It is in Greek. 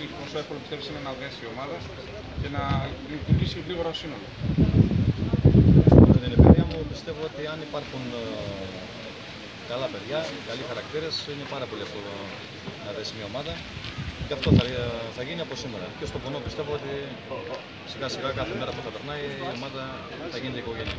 εσύ πόσο εύκολο πιστεύει είναι να δέσει η ομάδα και να λειτουργήσει γρήγορα ως σύνολο. Στην την εμπειρία μου πιστεύω ότι αν υπάρχουν ε, καλά παιδιά, καλοί χαρακτήρες, είναι πάρα πολύ εύκολο να δέσει μια ομάδα. Και αυτό θα, ε, θα γίνει από σήμερα. Και στο πονό πιστεύω ότι σιγά σιγά κάθε μέρα που θα περνάει η ομάδα θα γίνεται οικογένεια.